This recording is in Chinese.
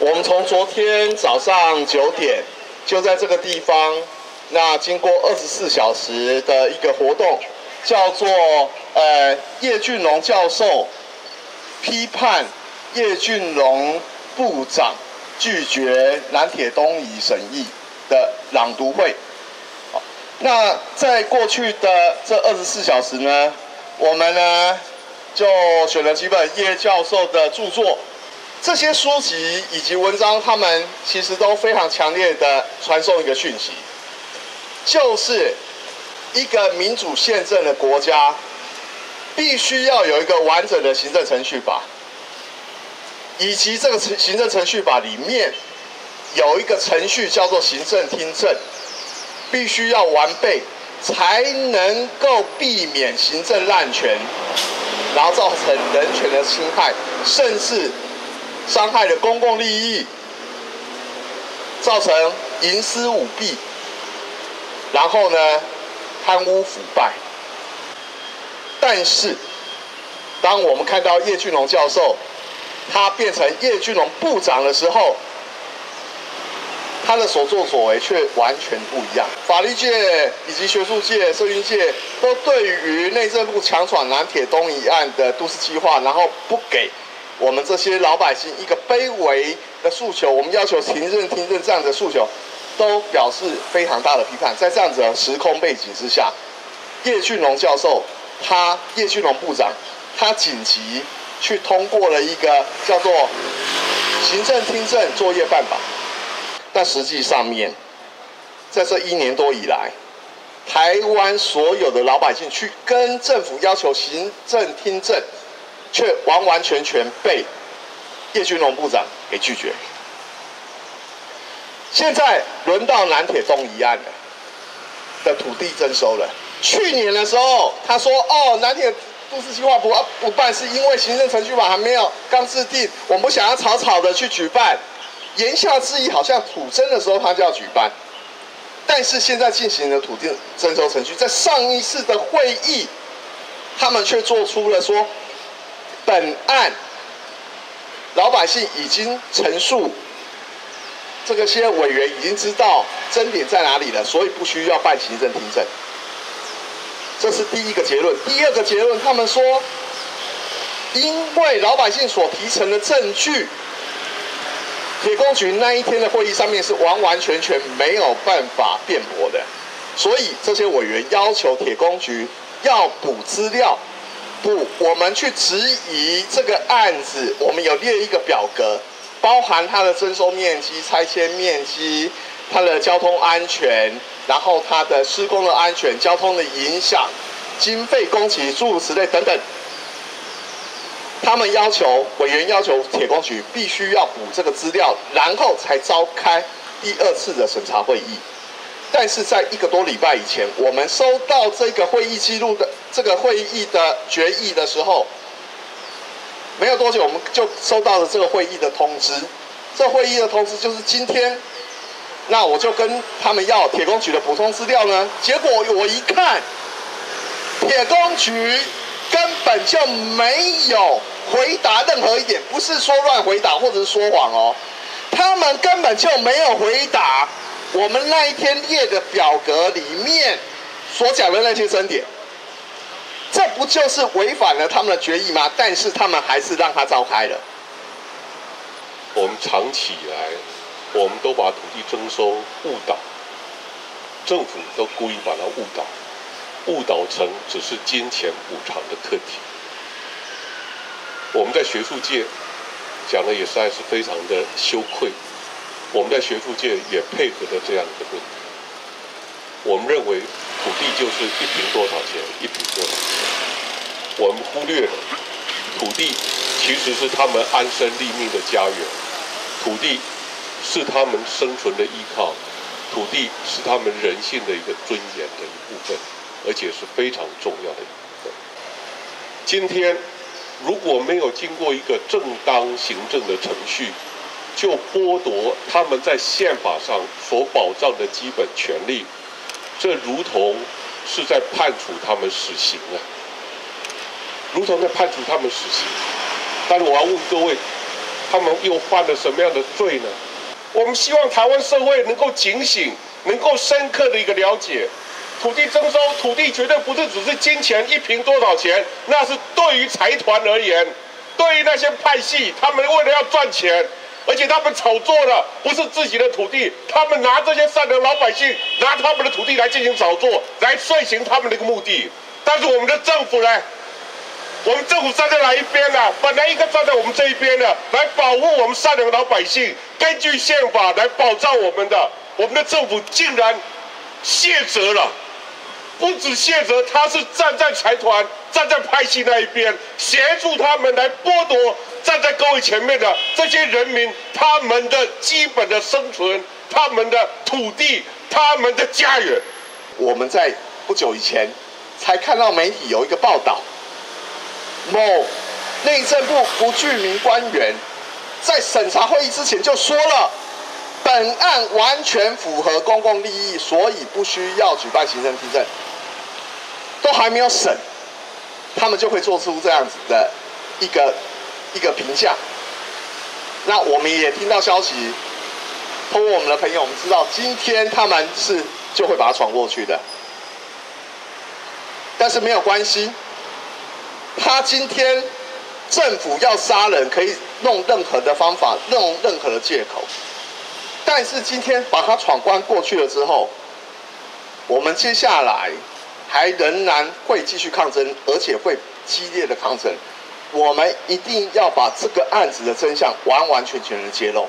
我们从昨天早上九点就在这个地方，那经过二十四小时的一个活动，叫做呃叶俊龙教授批判叶俊龙部长。拒绝南铁东移审议的朗读会。那在过去的这二十四小时呢，我们呢就选了几本叶教授的著作。这些书籍以及文章，他们其实都非常强烈的传送一个讯息，就是一个民主宪政的国家，必须要有一个完整的行政程序法，以及这个行行政程序法里面有一个程序叫做行政听证，必须要完备，才能够避免行政滥权，然后造成人权的侵害，甚至。伤害了公共利益，造成营私舞弊，然后呢，贪污腐败。但是，当我们看到叶俊龙教授，他变成叶俊龙部长的时候，他的所作所为却完全不一样。法律界以及学术界、社运界都对于内政部强闯南铁东一案的都市计划，然后不给。我们这些老百姓一个卑微的诉求，我们要求停任停任这样的诉求，都表示非常大的批判。在这样子的时空背景之下，叶俊龙教授，他叶俊龙部长，他紧急去通过了一个叫做行政听证作业办法。但实际上面，在这一年多以来，台湾所有的老百姓去跟政府要求行政听证。却完完全全被叶俊龙部长给拒绝。现在轮到南铁东一案了，的土地征收了。去年的时候，他说：“哦，南铁都市计划不不办，是因为行政程序法还没有刚制定，我们想要草草的去举办。”言下之意，好像土征的时候他就要举办。但是现在进行的土地征收程序，在上一次的会议，他们却做出了说。本案老百姓已经陈述，这个些委员已经知道争点在哪里了，所以不需要办行政听证。这是第一个结论。第二个结论，他们说，因为老百姓所提成的证据，铁工局那一天的会议上面是完完全全没有办法辩驳的，所以这些委员要求铁工局要补资料。不，我们去质疑这个案子，我们有列一个表格，包含它的征收面积、拆迁面积、它的交通安全，然后它的施工的安全、交通的影响、经费、工期诸如此类等等。他们要求委员要求铁工局必须要补这个资料，然后才召开第二次的审查会议。但是在一个多礼拜以前，我们收到这个会议记录的这个会议的决议的时候，没有多久，我们就收到了这个会议的通知。这会议的通知就是今天，那我就跟他们要铁工局的补充资料呢。结果我一看，铁工局根本就没有回答任何一点，不是说乱回答或者是说谎哦，他们根本就没有回答。我们那一天列的表格里面所讲的那些争点，这不就是违反了他们的决议吗？但是他们还是让他召开了。我们长期以来，我们都把土地征收误导，政府都故意把它误导，误导成只是金钱补偿的课题。我们在学术界讲的也实在是非常的羞愧。我们在学术界也配合了这样一个问题。我们认为土地就是一平多少钱，一平多少钱。我们忽略了土地其实是他们安身立命的家园，土地是他们生存的依靠，土地是他们人性的一个尊严的一部分，而且是非常重要的一部分。今天如果没有经过一个正当行政的程序，就剥夺他们在宪法上所保障的基本权利，这如同是在判处他们死刑啊！如同在判处他们死刑。但是我要问各位，他们又犯了什么样的罪呢？我们希望台湾社会能够警醒，能够深刻的一个了解，土地征收，土地绝对不是只是金钱一平多少钱，那是对于财团而言，对于那些派系，他们为了要赚钱。而且他们炒作的不是自己的土地，他们拿这些善良老百姓，拿他们的土地来进行炒作，来遂行他们的一个目的。但是我们的政府呢？我们政府站在哪一边呢？本来应该站在我们这一边的，来保护我们善良的老百姓，根据宪法来保障我们的。我们的政府竟然卸责了，不止卸责，他是站在财团、站在派系那一边，协助他们来剥夺。站在各位前面的这些人民，他们的基本的生存，他们的土地，他们的家园。我们在不久以前才看到媒体有一个报道，某内政部不具名官员在审查会议之前就说了，本案完全符合公共利益，所以不需要举办行政听证。都还没有审，他们就会做出这样子的一个。一个评价，那我们也听到消息，通过我们的朋友，我们知道今天他们是就会把它闯过去的，但是没有关系，他今天政府要杀人可以弄任何的方法，弄任何的借口，但是今天把他闯关过去了之后，我们接下来还仍然会继续抗争，而且会激烈的抗争。我们一定要把这个案子的真相完完全全的揭露。